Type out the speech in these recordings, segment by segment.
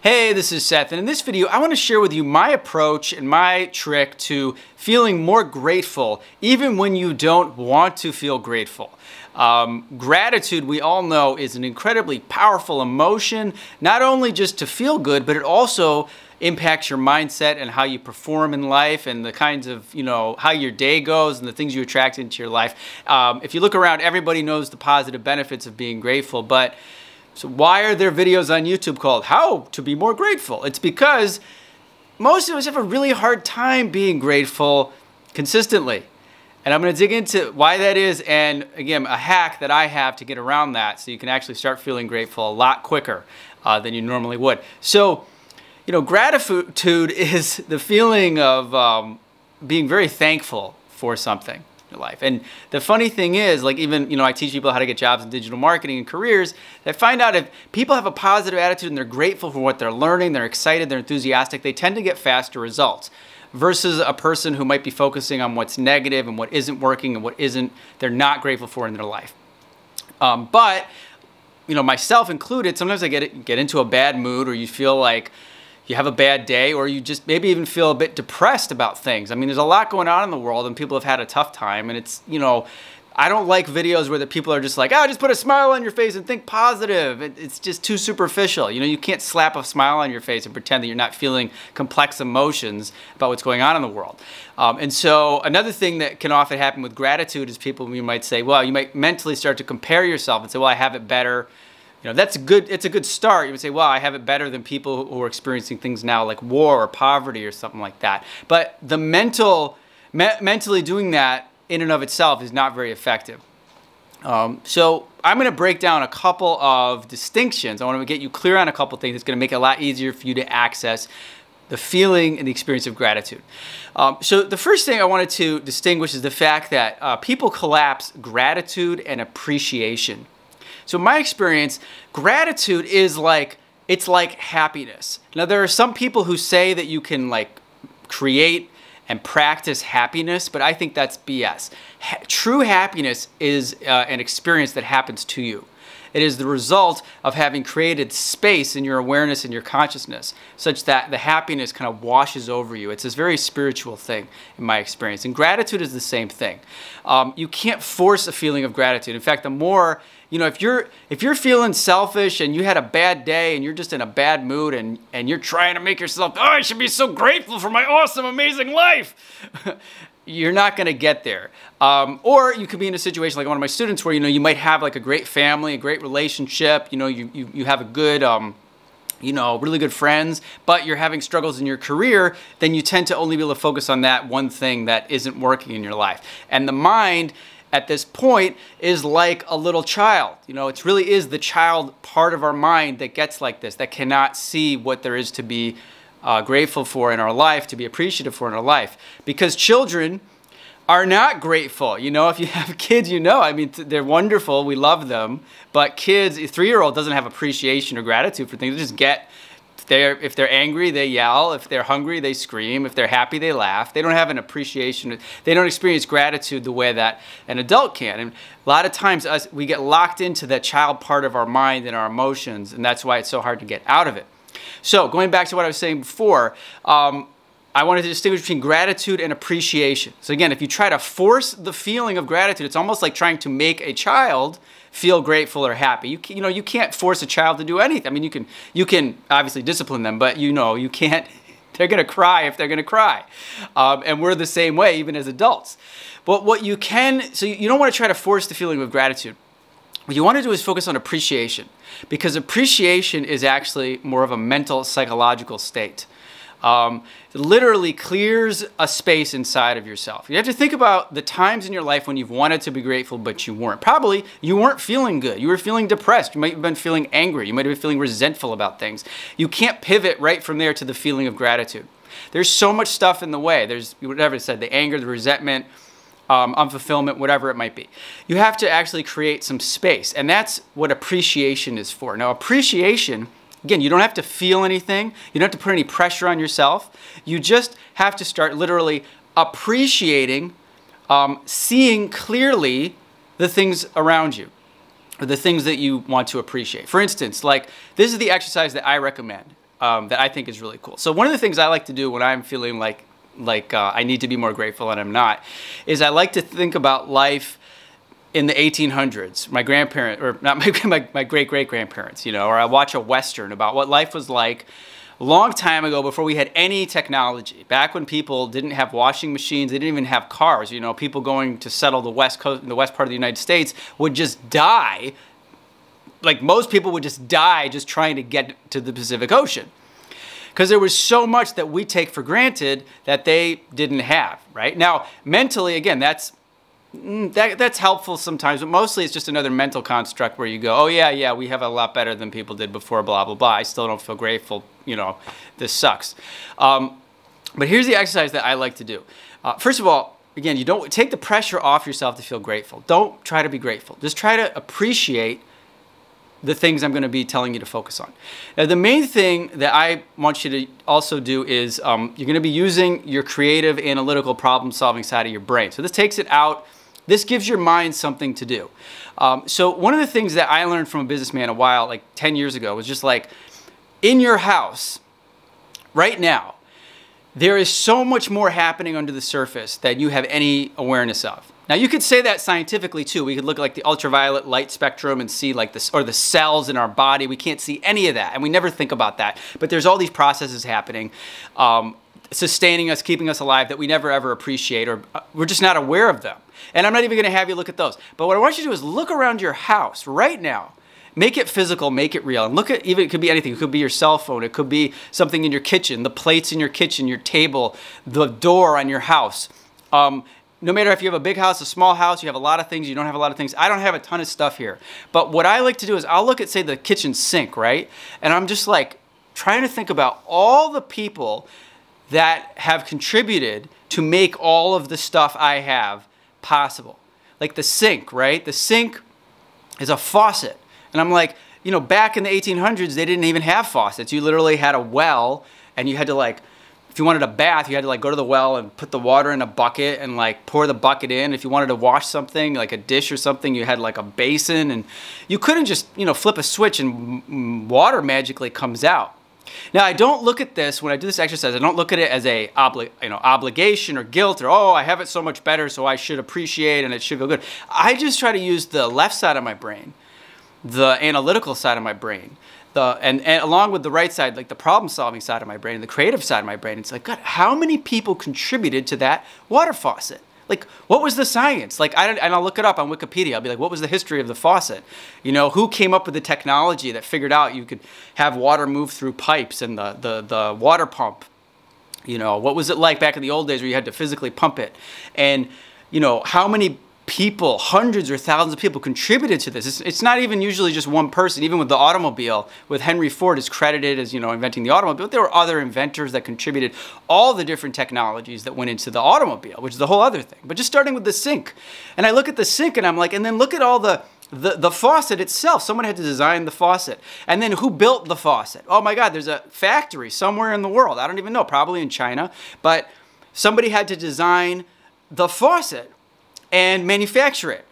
Hey, this is Seth, and in this video, I want to share with you my approach and my trick to feeling more grateful, even when you don't want to feel grateful. Um, gratitude, we all know, is an incredibly powerful emotion, not only just to feel good, but it also impacts your mindset and how you perform in life and the kinds of, you know, how your day goes and the things you attract into your life. Um, if you look around, everybody knows the positive benefits of being grateful, but so why are there videos on YouTube called How to Be More Grateful? It's because most of us have a really hard time being grateful consistently. And I'm going to dig into why that is and again, a hack that I have to get around that so you can actually start feeling grateful a lot quicker uh, than you normally would. So, you know, gratitude is the feeling of um, being very thankful for something your life. And the funny thing is, like even, you know, I teach people how to get jobs in digital marketing and careers, I find out if people have a positive attitude and they're grateful for what they're learning, they're excited, they're enthusiastic, they tend to get faster results versus a person who might be focusing on what's negative and what isn't working and what isn't, they're not grateful for in their life. Um, but, you know, myself included, sometimes I get, get into a bad mood or you feel like, you have a bad day or you just maybe even feel a bit depressed about things. I mean, there's a lot going on in the world and people have had a tough time and it's, you know, I don't like videos where the people are just like, oh, just put a smile on your face and think positive. It, it's just too superficial. You know, you can't slap a smile on your face and pretend that you're not feeling complex emotions about what's going on in the world. Um, and so another thing that can often happen with gratitude is people, you might say, well, you might mentally start to compare yourself and say, well, I have it better you know that's a good it's a good start you would say well i have it better than people who are experiencing things now like war or poverty or something like that but the mental me mentally doing that in and of itself is not very effective um, so i'm going to break down a couple of distinctions i want to get you clear on a couple things it's going to make it a lot easier for you to access the feeling and the experience of gratitude. Um, so the first thing I wanted to distinguish is the fact that uh, people collapse gratitude and appreciation. So my experience, gratitude is like, it's like happiness. Now there are some people who say that you can like create and practice happiness, but I think that's BS. Ha true happiness is uh, an experience that happens to you. It is the result of having created space in your awareness and your consciousness such that the happiness kind of washes over you. It's this very spiritual thing in my experience. And gratitude is the same thing. Um, you can't force a feeling of gratitude. In fact, the more you know, if you're if you're feeling selfish and you had a bad day and you're just in a bad mood and and you're trying to make yourself, oh, I should be so grateful for my awesome, amazing life. you're not going to get there. Um, or you could be in a situation like one of my students where you know you might have like a great family, a great relationship. You know, you you, you have a good. Um, you know, really good friends, but you're having struggles in your career, then you tend to only be able to focus on that one thing that isn't working in your life. And the mind at this point is like a little child. You know, it really is the child part of our mind that gets like this, that cannot see what there is to be uh, grateful for in our life, to be appreciative for in our life. Because children are not grateful. You know, if you have kids, you know, I mean, they're wonderful, we love them, but kids, a three-year-old doesn't have appreciation or gratitude for things, they just get they're if they're angry, they yell. If they're hungry, they scream. If they're happy, they laugh. They don't have an appreciation. They don't experience gratitude the way that an adult can. And a lot of times, us we get locked into that child part of our mind and our emotions, and that's why it's so hard to get out of it. So going back to what I was saying before. Um, I wanted to distinguish between gratitude and appreciation. So again, if you try to force the feeling of gratitude, it's almost like trying to make a child feel grateful or happy. You, you know, you can't force a child to do anything. I mean, you can, you can obviously discipline them, but you know, you can't, they're gonna cry if they're gonna cry. Um, and we're the same way, even as adults. But what you can, so you don't wanna try to force the feeling of gratitude. What you wanna do is focus on appreciation because appreciation is actually more of a mental, psychological state um, literally clears a space inside of yourself. You have to think about the times in your life when you've wanted to be grateful, but you weren't. Probably you weren't feeling good. You were feeling depressed. You might have been feeling angry. You might have been feeling resentful about things. You can't pivot right from there to the feeling of gratitude. There's so much stuff in the way. There's whatever it said, the anger, the resentment, um, unfulfillment, whatever it might be. You have to actually create some space, and that's what appreciation is for. Now, appreciation Again, you don't have to feel anything. You don't have to put any pressure on yourself. You just have to start literally appreciating, um, seeing clearly the things around you, the things that you want to appreciate. For instance, like this is the exercise that I recommend. um, that I think is really cool. So one of the things I like to do when I'm feeling like like uh, I need to be more grateful and I'm not, is I like to think about life in the 1800s. My grandparents, or not my, my, my great great grandparents, you know, or I watch a western about what life was like a long time ago before we had any technology. Back when people didn't have washing machines, they didn't even have cars. You know, people going to settle the west coast, the west part of the United States would just die. Like most people would just die just trying to get to the Pacific Ocean because there was so much that we take for granted that they didn't have, right? Now, mentally, again, that's mm, that, that's helpful sometimes, but mostly it's just another mental construct where you go, oh yeah, yeah, we have a lot better than people did before, blah, blah, blah. I still don't feel grateful, you know, this sucks. Um, but here's the exercise that I like to do. Uh, first of all, again, you don't take the pressure off yourself to feel grateful. Don't try to be grateful. Just try to appreciate the things I'm going to be telling you to focus on. Now, the main thing that I want you to also do is um, you're going to be using your creative, analytical, problem-solving side of your brain. So this takes it out. This gives your mind something to do. Um, so one of the things that I learned from a businessman a while, like 10 years ago, was just like, in your house, right now, there is so much more happening under the surface that you have any awareness of. Now you could say that scientifically too. We could look at like the ultraviolet light spectrum and see like this, or the cells in our body. We can't see any of that, and we never think about that. But there's all these processes happening, um, sustaining us, keeping us alive that we never ever appreciate, or uh, we're just not aware of them. And I'm not even going to have you look at those. But what I want you to do is look around your house right now. Make it physical, make it real. And look at even it could be anything. It could be your cell phone, it could be something in your kitchen, the plates in your kitchen, your table, the door on your house. Um, no matter if you have a big house, a small house, you have a lot of things, you don't have a lot of things. I don't have a ton of stuff here. But what I like to do is I'll look at, say, the kitchen sink, right? And I'm just like trying to think about all the people that have contributed to make all of the stuff I have possible. Like the sink, right? The sink is a faucet. And I'm like, you know, back in the 1800s, they didn't even have faucets. You literally had a well and you had to like if you wanted a bath, you had to like go to the well and put the water in a bucket and like pour the bucket in. If you wanted to wash something, like a dish or something, you had like a basin and you couldn't just, you know, flip a switch and water magically comes out. Now, I don't look at this when I do this exercise. I don't look at it as a obli you know obligation or guilt or oh, I have it so much better, so I should appreciate and it should feel good. I just try to use the left side of my brain, the analytical side of my brain, the and, and along with the right side, like the problem solving side of my brain, the creative side of my brain, it's like, God, how many people contributed to that water faucet? Like, what was the science? Like, I don't, and I'll look it up on Wikipedia. I'll be like, what was the history of the faucet? You know, who came up with the technology that figured out you could have water move through pipes and the, the, the water pump? You know, what was it like back in the old days where you had to physically pump it? And, you know, how many people, hundreds or thousands of people contributed to this. It's, it's, not even usually just one person. Even with the automobile, with Henry Ford is credited as you know inventing the automobile. But There were other inventors that contributed all the different technologies that went into the automobile, which is the whole other thing. But just starting with the sink, and I look at the sink and I'm like, and then look at all the the, the faucet itself, someone had to design the faucet. And then who built the faucet? Oh my God, there's a factory somewhere in the world. I don't even know, probably in China. But somebody had to design the faucet and manufacture it.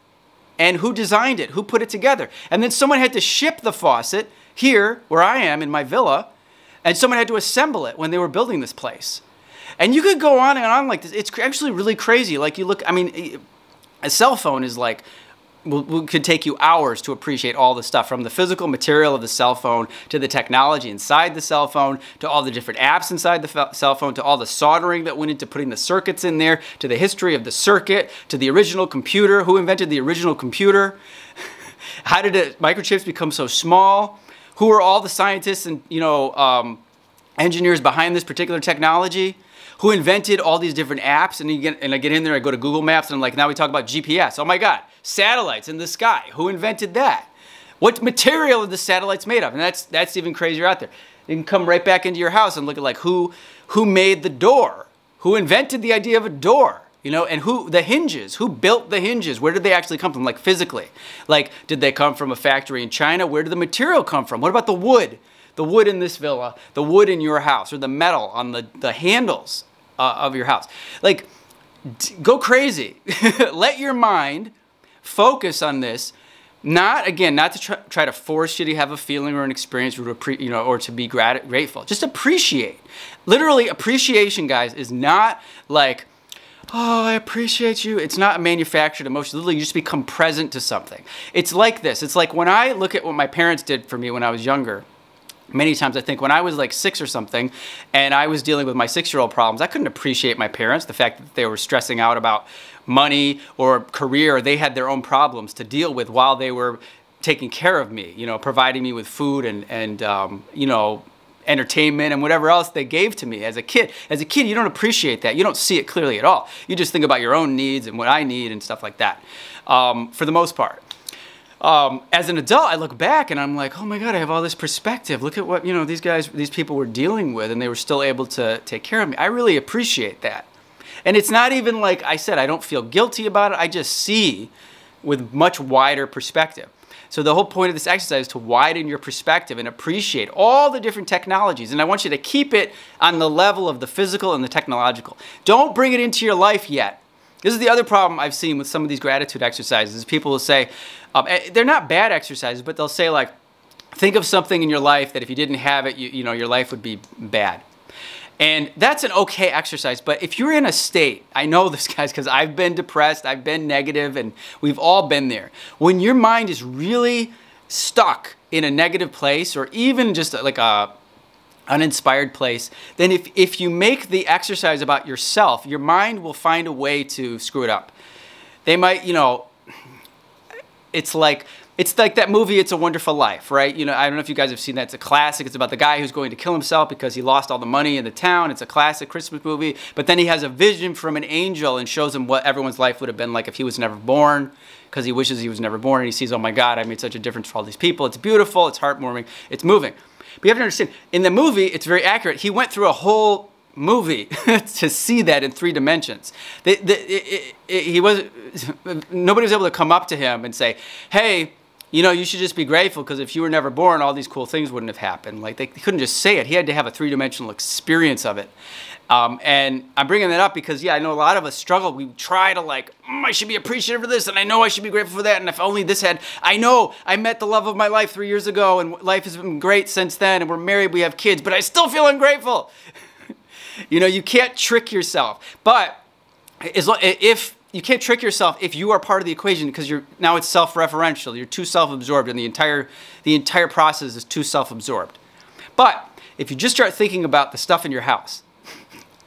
And who designed it? Who put it together? And then someone had to ship the faucet here, where I am in my villa, and someone had to assemble it when they were building this place. And you could go on and on like this. It's actually really crazy. Like you look, I mean, a cell phone is like will, could take you hours to appreciate all the stuff from the physical material of the cell phone to the technology inside the cell phone to all the different apps inside the cell phone to all the soldering that went into putting the circuits in there to the history of the circuit to the original computer. Who invented the original computer? How did it, microchips become so small? Who are all the scientists and you know um, engineers behind this particular technology who invented all these different apps and, get, and I get in there I go to Google Maps and I'm like now we talk about GPS oh my god satellites in the sky. Who invented that? What material are the satellites made of? And that's that's even crazier out there. You can come right back into your house and look at like who who made the door, who invented the idea of a door, you know, and who the hinges, who built the hinges? Where did they actually come from? Like physically, like did they come from a factory in China? Where did the material come from? What about the wood? The wood in this villa, the wood in your house, or the metal on the the handles uh, of your house. Like, go crazy. Let your mind focus on this Not again, not to try, try, to force you to have a feeling or an experience or to you know or to be grat- grateful. Just appreciate. Literally, appreciation, guys, is not like oh, I appreciate you. It's not a manufactured emotion. Literally, you just become present to something. It's like this. It's like when I look at what my parents did for me when I was younger. Many times I think when I was like six or something and I was dealing with my six year old problems, I couldn't appreciate my parents, the fact that they were stressing out about money or career. They had their own problems to deal with while they were taking care of me, you know, providing me with food and, and um, you know, entertainment and whatever else they gave to me as a kid. As a kid, you don't appreciate that. You don't see it clearly at all. You just think about your own needs and what I need and stuff like that, um, for the most part. Um, as an adult, I look back and I'm like, oh my God, I have all this perspective. Look at what, you know, these guys, these people were dealing with and they were still able to take care of me. I really appreciate that. And it's not even like I said, I don't feel guilty about it. I just see with much wider perspective. So the whole point of this exercise is to widen your perspective and appreciate all the different technologies. And I want you to keep it on the level of the physical and the technological. Don't bring it into your life yet. This is the other problem I've seen with some of these gratitude exercises. People will say, um, eh, they're not bad exercises, but they'll say like, think of something in your life that if you didn't have it, you, you know, your life would be bad. And that's an okay exercise. But if you're in a state, I know this, guys, because I've been depressed, I've been negative, and we've all been there. When your mind is really stuck in a negative place or even just like a uninspired place, then if, if you make the exercise about yourself, your mind will find a way to screw it up. They might, you know, it's like it's like that movie it's a wonderful life right? You know i don't know if you guys have seen that. It's a classic. It's about the guy who's going to kill himself because he lost all the money in the town. It's a classic christmas movie. But then he has a vision from an angel and shows him what everyone's life would have been like if he was never born because he wishes he was never born. And he sees oh my god i made such a difference for all these people. It's beautiful. It's heartwarming. It's moving but you have to understand in the movie it's very accurate he went through a whole movie to see that in three dimensions. The, the, it, it, he was nobody was able to come up to him and say, "Hey, you know, you should just be grateful because if you were never born, all these cool things wouldn't have happened. Like they, couldn't just say it. He had to have a three-dimensional experience of it. Um, and I'm bringing that up because, yeah, I know a lot of us struggle. We try to like, mm, I should be appreciative for this, and I know I should be grateful for that. And if only this had, I know I met the love of my life three years ago, and life has been great since then, and we're married, we have kids, but I still feel ungrateful. you know, you can't trick yourself. But as, if you can't trick yourself if you are part of the equation because you're now it's self-referential. You're too self-absorbed, and the entire the entire process is too self-absorbed. But if you just start thinking about the stuff in your house,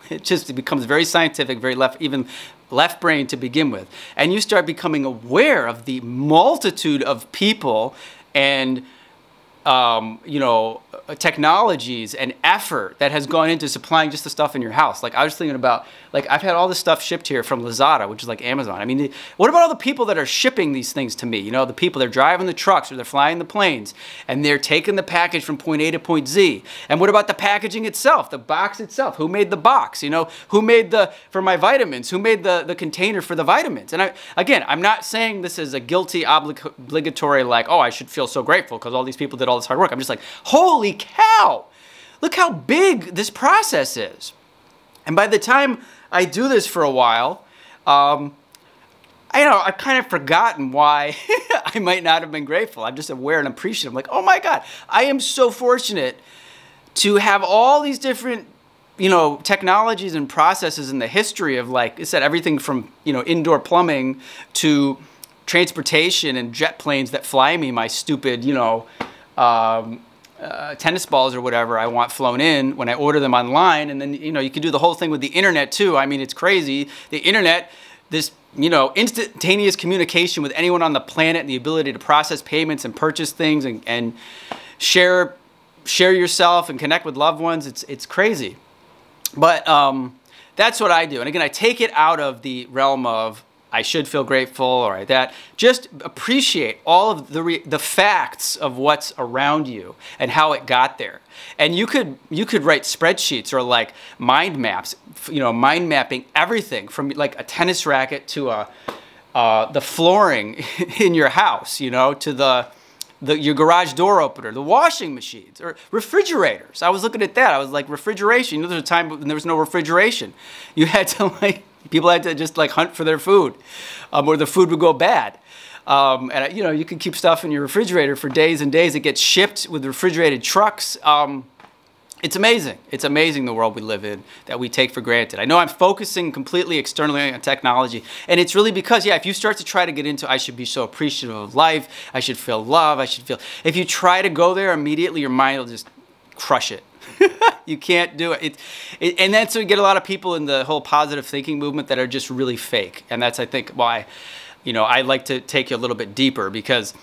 it just becomes very scientific, very left, even left brain to begin with, and you start becoming aware of the multitude of people and um, you know, technologies and effort that has gone into supplying just the stuff in your house. Like I was thinking about, like I've had all this stuff shipped here from Lazada, which is like Amazon. I mean, what about all the people that are shipping these things to me? You know, the people they're driving the trucks or they're flying the planes and they're taking the package from point A to point Z. And what about the packaging itself, the box itself? Who made the box? You know, who made the for my vitamins? Who made the the container for the vitamins? And I again, I'm not saying this is a guilty obligatory like, oh, I should feel so grateful because all these people did all this hard work. I'm just like, holy cow, look how big this process is. And by the time I do this for a while, um, I know I've kind of forgotten why I might not have been grateful. I'm just aware and appreciative. I'm like, oh my God, I am so fortunate to have all these different you know technologies and processes in the history of like I said everything from you know indoor plumbing to transportation and jet planes that fly me my stupid you know um, uh, tennis balls or whatever I want flown in when I order them online. And then, you know, you can do the whole thing with the internet too. I mean, it's crazy. The internet, this, you know, instantaneous communication with anyone on the planet and the ability to process payments and purchase things and, and share, share yourself and connect with loved ones. It's, it's crazy. But um, that's what I do. And again, I take it out of the realm of I should feel grateful or that. Just appreciate all of the, the facts of what's around you and how it got there. And you could, you could write spreadsheets or like mind maps, you know, mind mapping everything from like a tennis racket to a, uh, the flooring in your house, you know, to the, the, your garage door opener, the washing machines, or refrigerators. I was looking at that. I was like, refrigeration. You know, there's a time when there was no refrigeration. You had to like People had to just like hunt for their food, um, or the food would go bad. Um, and you know, you can keep stuff in your refrigerator for days and days. It gets shipped with refrigerated trucks. Um, it's amazing. It's amazing the world we live in that we take for granted. I know I'm focusing completely externally on technology, and it's really because, yeah, if you start to try to get into, I should be so appreciative of life, I should feel love, I should feel, if you try to go there immediately, your mind will just crush it. you can't do it. It, it. And that's so you get a lot of people in the whole positive thinking movement that are just really fake. And that's, I think, why, you know, I like to take you a little bit deeper because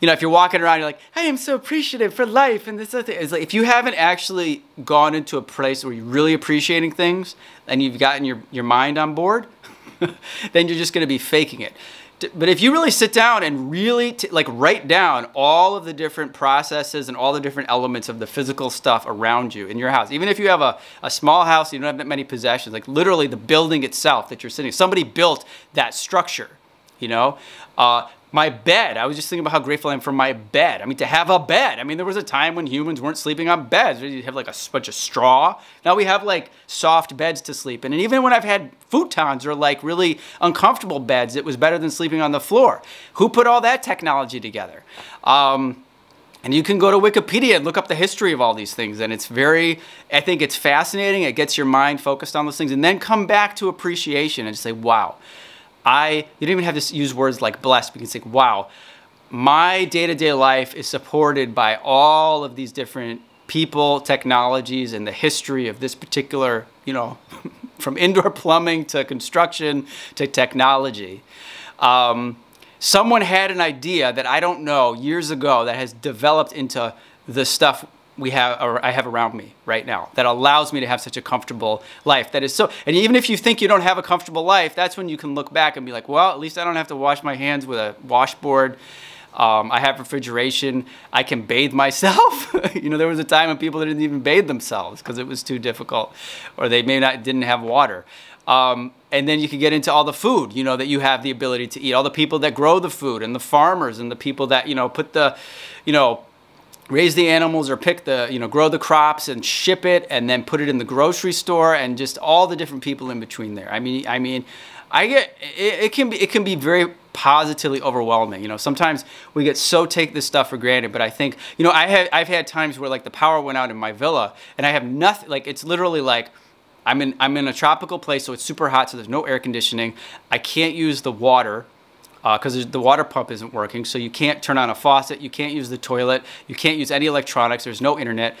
you know, if you're walking around, you're like, I am so appreciative for life and this other thing. It's like if you haven't actually gone into a place where you're really appreciating things and you've gotten your, your mind on board, then you're just going to be faking it. But if you really sit down and really like write down all of the different processes and all the different elements of the physical stuff around you in your house, even if you have a, a small house, you don't have that many possessions, like literally the building itself that you're sitting, somebody built that structure, you know, uh, my bed. I was just thinking about how grateful I am for my bed. I mean, to have a bed. I mean, there was a time when humans weren't sleeping on beds. You have like a bunch of straw. Now we have like soft beds to sleep in. And even when I've had futons or like really uncomfortable beds, it was better than sleeping on the floor. Who put all that technology together? Um, and you can go to Wikipedia and look up the history of all these things. And it's very, I think it's fascinating. It gets your mind focused on those things. And then come back to appreciation and say, wow I, you don't even have to use words like blessed. You can say, wow, my day-to-day life is supported by all of these different people, technologies, and the history of this particular, you know, from indoor plumbing to construction to technology. Um, someone had an idea that I don't know years ago that has developed into the stuff we have or I have around me right now that allows me to have such a comfortable life that is so and even if you think you don't have a comfortable life that's when you can look back and be like well at least I don't have to wash my hands with a washboard. Um, I have refrigeration. I can bathe myself. You know there was a time when people didn't even bathe themselves because it was too difficult or they may not didn't have water. Um, and then you can get into all the food you know that you have the ability to eat all the people that grow the food and the farmers and the people that you know put the you know raise the animals or pick the, you know, grow the crops and ship it and then put it in the grocery store and just all the different people in between there. I mean, I mean, I get, it, it can be, it can be very positively overwhelming. You know, sometimes we get so take this stuff for granted, but I think, you know, I have, I've had times where like the power went out in my villa and I have nothing, like it's literally like, I'm in, I'm in a tropical place, so it's super hot, so there's no air conditioning. I can't use the water because uh, the water pump isn't working. So you can't turn on a faucet, you can't use the toilet, you can't use any electronics, there's no internet,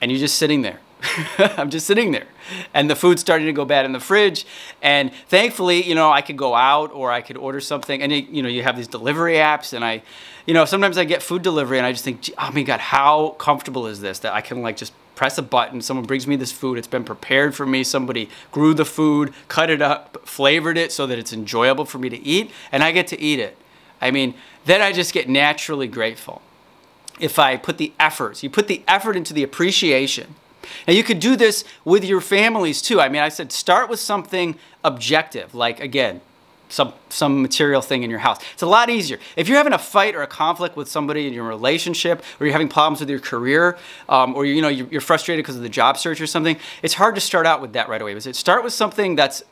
and you're just sitting there. I'm just sitting there. And the food's starting to go bad in the fridge. And thankfully, you know, I could go out or I could order something. And, it, you know, you have these delivery apps. And I, you know, sometimes I get food delivery and I just think, oh my God, how comfortable is this that I can like just press a button, someone brings me this food, it's been prepared for me, somebody grew the food, cut it up, flavored it so that it's enjoyable for me to eat, and I get to eat it. I mean, then I just get naturally grateful. If I put the efforts, you put the effort into the appreciation. Now you could do this with your families too. I mean, I said start with something objective, like again, some, some material thing in your house. It's a lot easier. If you're having a fight or a conflict with somebody in your relationship, or you're having problems with your career, um, or you know, you're, frustrated because of the job search or something, it's hard to start out with that right away. But start with something that's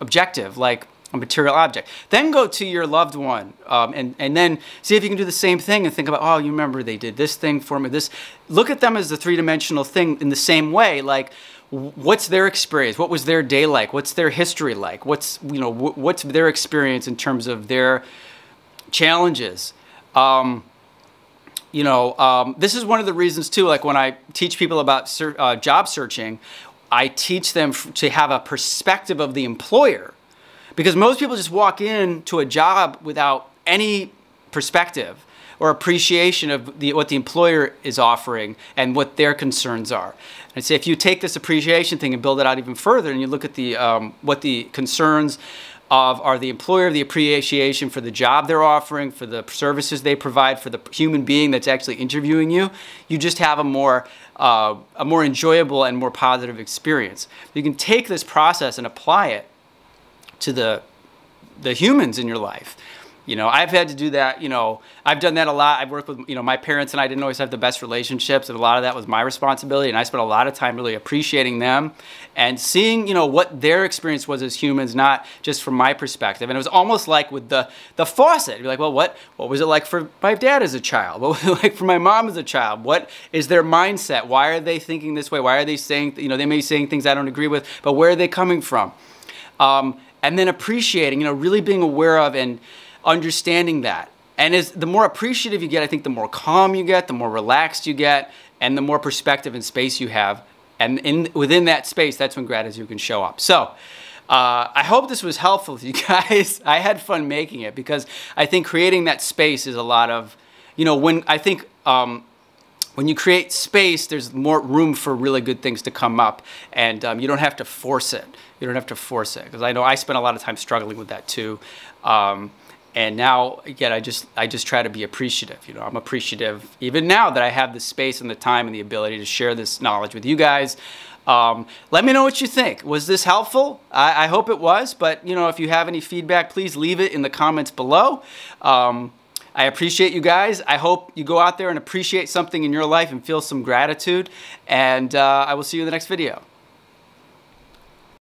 objective, like a material object. Then go to your loved one um, and, and then see if you can do the same thing and think about, oh, you remember they did this thing for me, this. Look at them as the three-dimensional thing in the same way, like, what's their experience? What was their day like? What's their history like? What's you know what's their experience in terms of their challenges? Um, you know, um, this is one of the reasons too. Like when I teach people about ser uh, job searching, I teach them to have a perspective of the employer, because most people just walk into a job without any perspective or appreciation of the, what the employer is offering and what their concerns are. And I'd say if you take this appreciation thing and build it out even further and you look at the, um, what the concerns of are the employer, the appreciation for the job they're offering, for the services they provide, for the human being that's actually interviewing you, you just have a more, uh, a more enjoyable and more positive experience. You can take this process and apply it to the, the humans in your life You know, I've had to do that, you know, I've done that a lot. I've worked with, you know, my parents and I didn't always have the best relationships and a lot of that was my responsibility and I spent a lot of time really appreciating them and seeing, you know, what their experience was as humans, not just from my perspective. And it was almost like with the the faucet. You're like, well, what what was it like for my dad as a child? What was it like for my mom as a child? What is their mindset? Why are they thinking this way? Why are they saying, you know, they may be saying things I don't agree with, but where are they coming from? Um, and then appreciating, you know, really being aware of and understanding that. And as the more appreciative you get, I think the more calm you get, the more relaxed you get, and the more perspective and space you have. And in within that space, that's when gratitude can show up. So uh, I hope this was helpful to you guys. I had fun making it because I think creating that space is a lot of, you know, when I think um, when you create space, there's more room for really good things to come up, and um, you don't have to force it. You don't have to force it because I know I spent a lot of time struggling with that too. Um, and now again i just i just try to be appreciative you know i'm appreciative even now that i have the space and the time and the ability to share this knowledge with you guys um, let me know what you think was this helpful I, I, hope it was but you know if you have any feedback please leave it in the comments below um, I appreciate you guys. I hope you go out there and appreciate something in your life and feel some gratitude. And uh, I will see you in the next video.